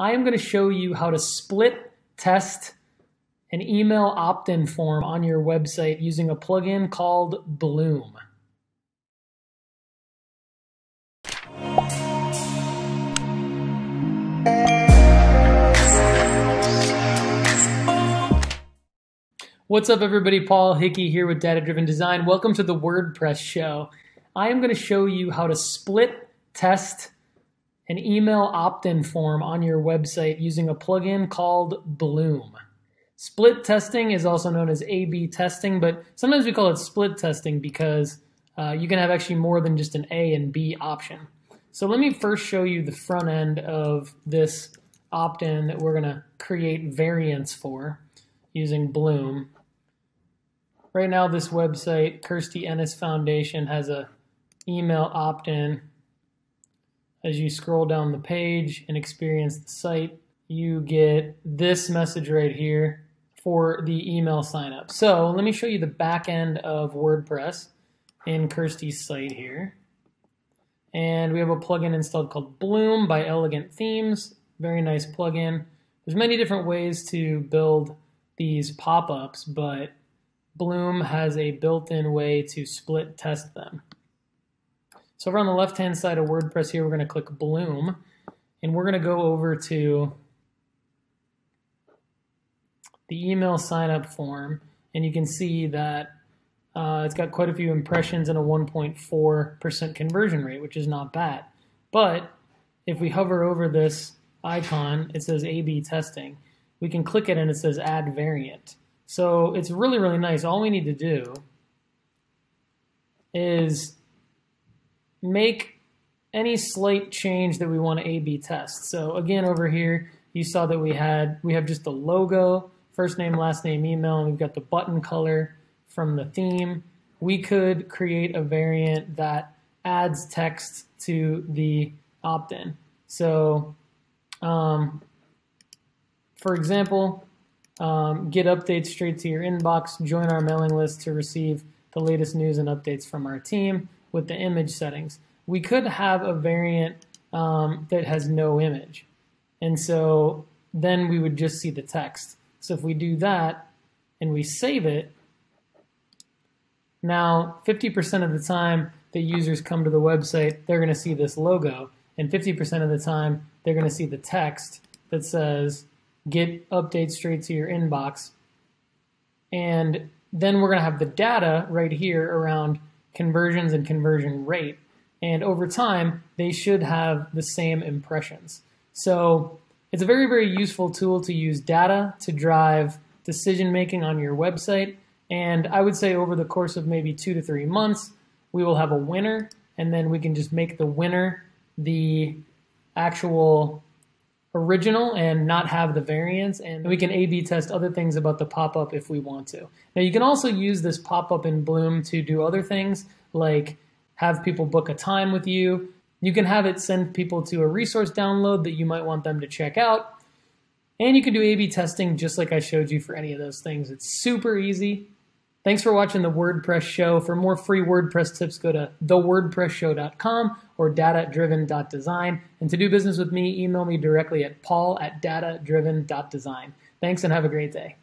I am going to show you how to split test an email opt-in form on your website using a plugin called Bloom. What's up everybody, Paul Hickey here with Data Driven Design. Welcome to the WordPress show. I am going to show you how to split test an email opt-in form on your website using a plugin called Bloom. Split testing is also known as A-B testing, but sometimes we call it split testing because uh, you can have actually more than just an A and B option. So let me first show you the front end of this opt-in that we're going to create variants for using Bloom. Right now, this website, Kirstie Ennis Foundation, has a email opt-in as you scroll down the page and experience the site, you get this message right here for the email sign up. So let me show you the back end of WordPress in Kirstie's site here. And we have a plugin installed called Bloom by Elegant Themes. Very nice plugin. There's many different ways to build these pop-ups, but Bloom has a built-in way to split test them. So over on the left-hand side of WordPress here, we're going to click Bloom, and we're going to go over to the email sign-up form, and you can see that uh, it's got quite a few impressions and a 1.4% conversion rate, which is not bad. But if we hover over this icon, it says A-B testing. We can click it and it says add variant. So it's really, really nice. All we need to do is make any slight change that we want to A-B test. So again, over here, you saw that we had, we have just the logo, first name, last name, email, and we've got the button color from the theme. We could create a variant that adds text to the opt-in. So, um, for example, um, get updates straight to your inbox, join our mailing list to receive the latest news and updates from our team with the image settings. We could have a variant um, that has no image. And so then we would just see the text. So if we do that and we save it, now 50% of the time that users come to the website, they're going to see this logo. And 50% of the time, they're going to see the text that says, get updates straight to your inbox. And then we're going to have the data right here around conversions and conversion rate. And over time, they should have the same impressions. So it's a very, very useful tool to use data to drive decision making on your website. And I would say over the course of maybe two to three months, we will have a winner, and then we can just make the winner the actual original and not have the variants and we can A-B test other things about the pop-up if we want to. Now you can also use this pop-up in Bloom to do other things like have people book a time with you. You can have it send people to a resource download that you might want them to check out. And you can do A-B testing just like I showed you for any of those things. It's super easy. Thanks for watching the WordPress show. For more free WordPress tips, go to thewordpressshow.com or datadriven.design. And to do business with me, email me directly at paul at datadriven.design. Thanks and have a great day.